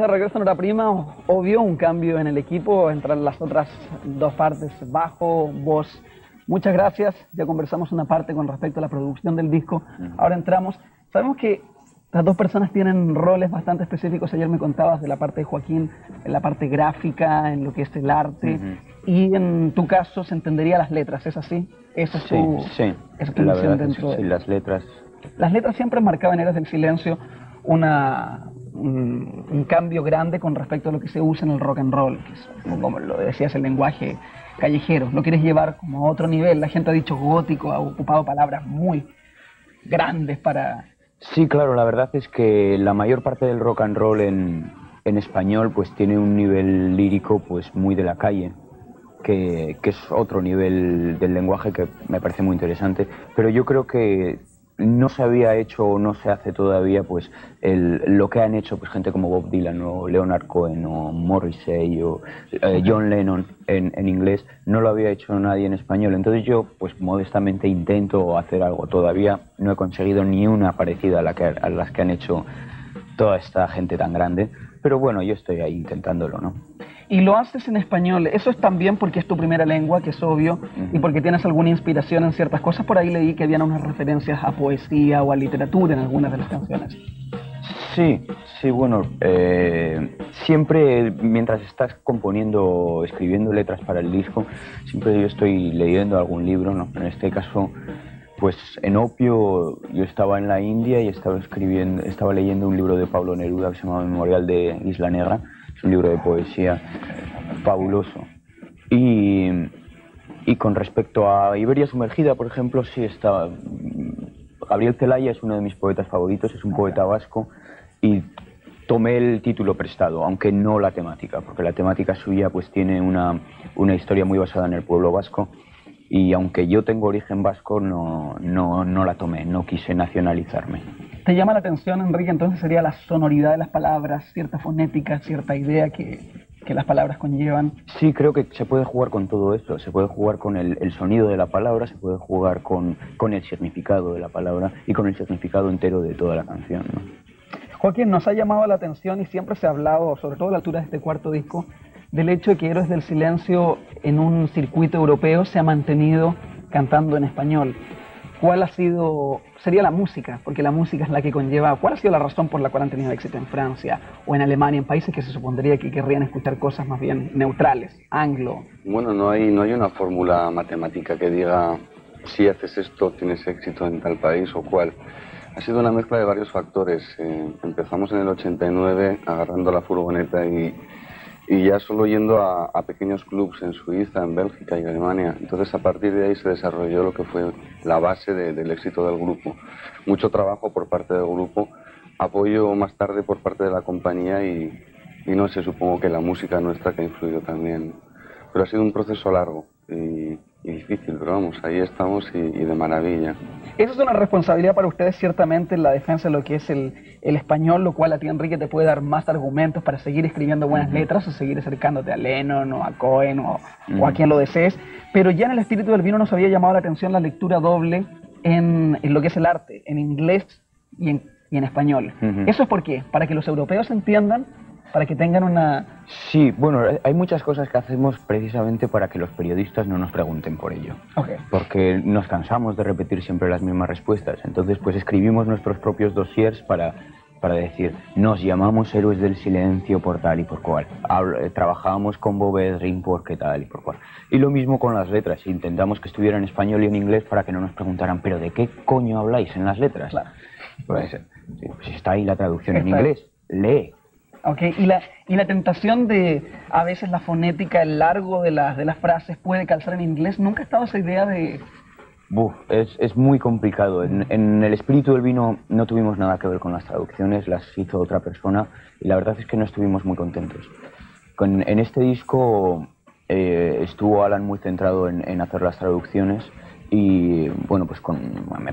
de regreso en Hora Prima, obvio un cambio en el equipo entre las otras dos partes, bajo, voz. Muchas gracias, ya conversamos una parte con respecto a la producción del disco, ahora entramos. Sabemos que las dos personas tienen roles bastante específicos, ayer me contabas de la parte de Joaquín, en la parte gráfica, en lo que es el arte, y en tu caso se entendería las letras, ¿es así? Esa es tu, sí, sí. la dentro sí, las letras. Las letras siempre marcaban Eras del Silencio una, un, cambio grande con respecto a lo que se usa en el rock and roll, que es, como lo decías, el lenguaje callejero. Lo quieres llevar como a otro nivel. La gente ha dicho gótico, ha ocupado palabras muy grandes para... Sí, claro, la verdad es que la mayor parte del rock and roll en, en español pues tiene un nivel lírico pues muy de la calle. Que, que, es otro nivel del lenguaje que me parece muy interesante. Pero yo creo que no se había hecho o no se hace todavía pues lo que han hecho pues gente como Bob Dylan o Leonard Cohen o Morrissey o eh, John Lennon en, inglés no lo había hecho nadie en español. Entonces yo pues modestamente intento hacer algo. Todavía no he conseguido ni una parecida a, la que, a las que han hecho toda esta gente tan grande. Pero bueno yo estoy ahí intentándolo no y lo haces en español. Eso es también porque es tu primera lengua, que es obvio, y porque tienes alguna inspiración en ciertas cosas. Por ahí leí que habían unas referencias a poesía o a literatura en algunas de las canciones. Sí, sí, bueno, eh, siempre mientras estás componiendo, escribiendo letras para el disco, siempre yo estoy leyendo algún libro, ¿no? En este caso, pues en Opio yo estaba en la India y estaba escribiendo, estaba leyendo un libro de Pablo Neruda que se llama Memorial de Isla Negra un libro de poesía fabuloso. Y, y con respecto a Iberia Sumergida, por ejemplo, sí está... Gabriel Celaya es uno de mis poetas favoritos, es un poeta vasco y tomé el título prestado, aunque no la temática, porque la temática suya pues tiene una, una historia muy basada en el pueblo vasco y aunque yo tengo origen vasco, no, no, no la tomé, no quise nacionalizarme. ¿Te llama la atención, Enrique, entonces sería la sonoridad de las palabras, cierta fonética, cierta idea que, que las palabras conllevan? Sí, creo que se puede jugar con todo esto, se puede jugar con el, el sonido de la palabra, se puede jugar con, con, el significado de la palabra y con el significado entero de toda la canción. ¿no? Joaquín, nos ha llamado la atención y siempre se ha hablado, sobre todo a la altura de este cuarto disco, del hecho de que Héroes del Silencio en un circuito europeo se ha mantenido cantando en español. ¿Cuál ha sido, sería la música? Porque la música es la que conlleva, ¿cuál ha sido la razón por la cual han tenido éxito en Francia o en Alemania, en países que se supondría que querrían escuchar cosas más bien neutrales, anglo? Bueno, no hay, no hay una fórmula matemática que diga si haces esto tienes éxito en tal país o cual. Ha sido una mezcla de varios factores. Eh, empezamos en el 89 agarrando la furgoneta y y ya solo yendo a, pequeños clubs en Suiza, en Bélgica y Alemania. Entonces a partir de ahí se desarrolló lo que fue la base del éxito del grupo. Mucho trabajo por parte del grupo, apoyo más tarde por parte de la compañía y, y no sé, supongo que la música nuestra que ha influido también. Pero ha sido un proceso largo y difícil, pero vamos, ahí estamos y, de maravilla. Eso es una responsabilidad para ustedes ciertamente en la defensa de lo que es el, el, español, lo cual a ti Enrique te puede dar más argumentos para seguir escribiendo buenas letras o seguir acercándote a Lennon o a Cohen o, o, a quien lo desees, pero ya en el espíritu del vino nos había llamado la atención la lectura doble en, en lo que es el arte, en inglés y en, y en español. ¿Eso es por qué? Para que los europeos entiendan para que tengan una... Sí, bueno, hay muchas cosas que hacemos precisamente para que los periodistas no nos pregunten por ello. Okay. Porque nos cansamos de repetir siempre las mismas respuestas. Entonces, pues escribimos nuestros propios dossiers para, para decir, nos llamamos héroes del silencio por tal y por cual. Eh, trabajamos con Bob por qué tal y por cual. Y lo mismo con las letras. Intentamos que estuviera en español y en inglés para que no nos preguntaran, ¿pero de qué coño habláis en las letras? Claro. Pues, pues está ahí la traducción en inglés. Lee. Okay. Y, la, y la tentación de a veces la fonética, el largo de, las de las frases puede calzar en inglés, ¿nunca ha estado esa idea de...? Buf, es, es muy complicado. En, en, el espíritu del vino no tuvimos nada que ver con las traducciones, las hizo otra persona y la verdad es que no estuvimos muy contentos. Con, en este disco eh, estuvo Alan muy centrado en, en hacer las traducciones y bueno, pues con,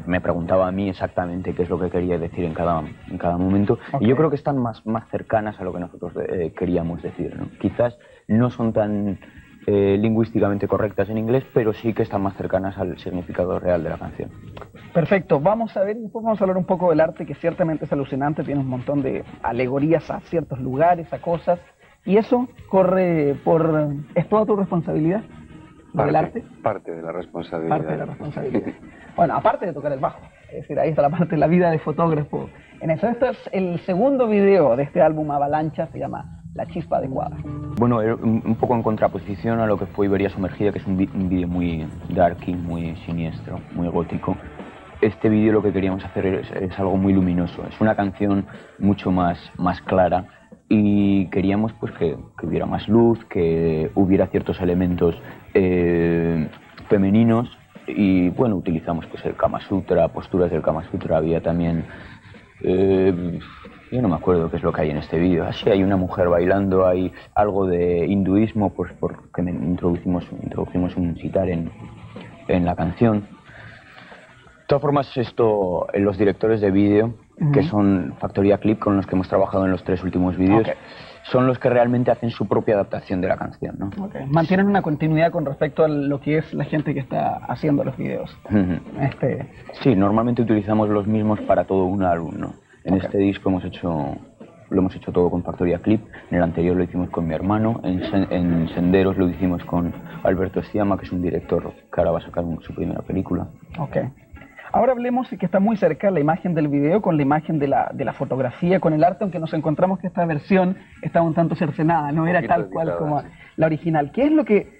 me, preguntaba a mí exactamente qué es lo que quería decir en cada, en cada momento y yo creo que están más, más cercanas a lo que nosotros eh, queríamos decir. ¿no? Quizás no son tan eh, lingüísticamente correctas en inglés, pero sí que están más cercanas al significado real de la canción. Perfecto, vamos a ver, después vamos a hablar un poco del arte que ciertamente es alucinante, tiene un montón de alegorías a ciertos lugares, a cosas, y eso corre por... ¿Es toda tu responsabilidad? ¿Lo del arte? Parte de la responsabilidad. Parte de la responsabilidad. bueno, aparte de tocar el bajo, es decir, ahí está la parte de la vida de fotógrafo. En eso, esto es el segundo video de este álbum Avalancha, se llama La Chispa Adecuada. Bueno, un poco en contraposición a lo que fue Iberia Sumergida, que es un vídeo muy darky, muy siniestro, muy gótico. Este vídeo lo que queríamos hacer es, algo muy luminoso, es una canción mucho más, más clara y queríamos pues que, hubiera más luz, que hubiera ciertos elementos eh, femeninos y bueno, utilizamos pues el Kama Sutra, posturas del Kama Sutra, había también... Eh, yo no me acuerdo qué es lo que hay en este vídeo. Así hay una mujer bailando, hay algo de hinduismo, pues porque introducimos, introducimos un citar en, en la canción. De todas formas, esto, los directores de vídeo, que son Factoría Clip, con los que hemos trabajado en los tres últimos vídeos, son los que realmente hacen su propia adaptación de la canción. ¿no? Mantienen una continuidad con respecto a lo que es la gente que está haciendo los videos. este... Sí, normalmente utilizamos los mismos para todo un álbum. ¿no? En este disco hemos hecho lo hemos hecho todo con Factoría Clip, en el anterior lo hicimos con mi hermano, en, en Senderos lo hicimos con Alberto Estiama, que es un director que ahora va a sacar su primera película. Ok. Ahora hablemos que está muy cerca la imagen del video con la imagen de la, de la fotografía, con el arte, aunque nos encontramos que esta versión estaba un tanto cercenada, no era tal cual como la original. ¿Qué es lo que...?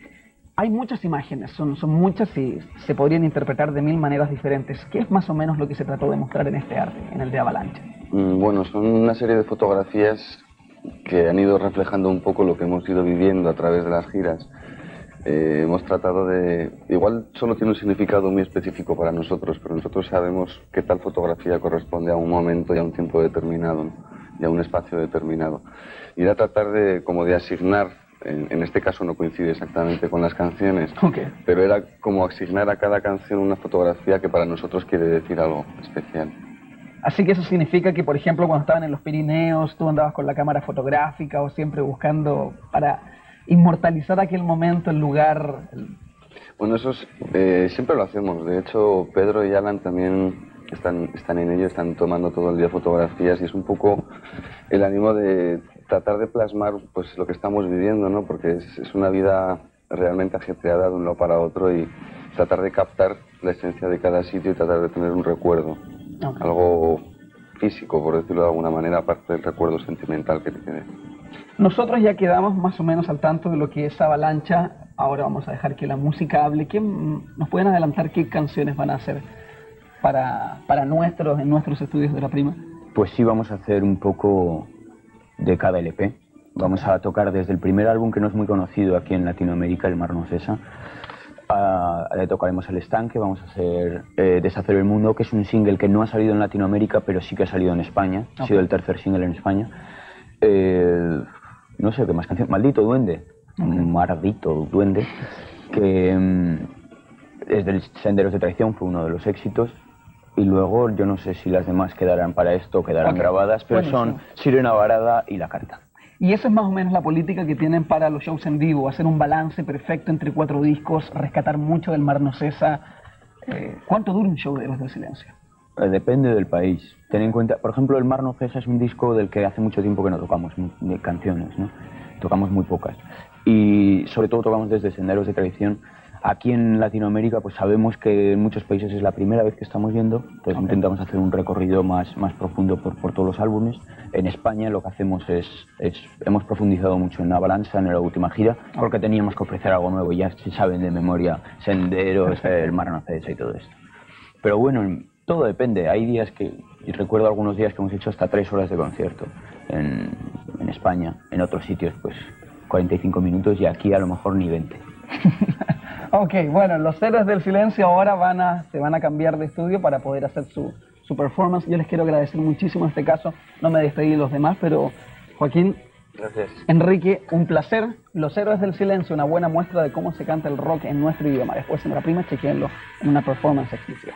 Hay muchas imágenes, son, son muchas y se podrían interpretar de mil maneras diferentes. ¿Qué es más o menos lo que se trató de mostrar en este arte, en el de Avalanche? Mm, bueno, son una serie de fotografías que han ido reflejando un poco lo que hemos ido viviendo a través de las giras. Eh, hemos tratado de... Igual solo tiene un significado muy específico para nosotros, pero nosotros sabemos que tal fotografía corresponde a un momento y a un tiempo determinado y a un espacio determinado. Y era tratar de, como de asignar, en, este caso no coincide exactamente con las canciones, pero era como asignar a cada canción una fotografía que para nosotros quiere decir algo especial. Así que eso significa que, por ejemplo, cuando estaban en los Pirineos, tú andabas con la cámara fotográfica o siempre buscando para inmortalizar aquel momento, el lugar. Bueno, eso eh, siempre lo hacemos. De hecho, Pedro y Alan también están, están en ello, están tomando todo el día fotografías y es un poco el ánimo de tratar de plasmar pues lo que estamos viviendo, ¿no? Porque es, es una vida realmente ajetreada de un lado para otro y tratar de captar la esencia de cada sitio y tratar de tener un recuerdo, algo físico, por decirlo de alguna manera, aparte del recuerdo sentimental que te quede. Nosotros ya quedamos más o menos al tanto de lo que es Avalancha. Ahora vamos a dejar que la música hable. ¿Quién nos pueden adelantar qué canciones van a hacer para, para nuestros, en nuestros estudios de la prima? Pues sí, vamos a hacer un poco de cada LP. Vamos a tocar desde el primer álbum que no es muy conocido aquí en Latinoamérica, El Mar no cesa. Le tocaremos El Estanque, vamos a hacer eh, Deshacer el Mundo, que es un single que no ha salido en Latinoamérica, pero sí que ha salido en España. Ha sido el tercer single en España. Eh, no sé qué más canción, Maldito Duende, Maldito Duende, que mm, desde el Senderos de Traición fue uno de los éxitos. Y luego yo no sé si las demás quedarán para esto o quedarán grabadas, pero son Sirena Varada y La Carta. Y esa es más o menos la política que tienen para los shows en vivo, hacer un balance perfecto entre cuatro discos, rescatar mucho del Mar No Cesa. Eh, ¿Cuánto dura un show de Héroes del Silencio? Eh, depende del país. Ten en cuenta, por ejemplo, El Mar no cesa es un disco del que hace mucho tiempo que no tocamos canciones, ¿no? Tocamos muy pocas. Y sobre todo tocamos desde Senderos de Tradición. Aquí en Latinoamérica pues sabemos que en muchos países es la primera vez que estamos viendo, entonces intentamos hacer un recorrido más, más profundo por, por, todos los álbumes. En España lo que hacemos es, es, hemos profundizado mucho en Avalancha en la última gira, porque teníamos que ofrecer algo nuevo, ya se saben de memoria Senderos, El Mar no y todo esto. Pero bueno, todo depende. Hay días que, y recuerdo algunos días que hemos hecho hasta tres horas de concierto en, en España. En otros sitios, pues 45 minutos y aquí a lo mejor ni 20. ok, bueno, los héroes del silencio ahora van a, se van a cambiar de estudio para poder hacer su, su performance. Yo les quiero agradecer muchísimo en este caso. No me despedí de los demás, pero Joaquín, Gracias. Enrique, un placer. Los Héroes del Silencio, una buena muestra de cómo se canta el rock en nuestro idioma. Después en la prima, chequenlo en una performance exclusiva.